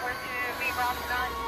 We're to be brought on.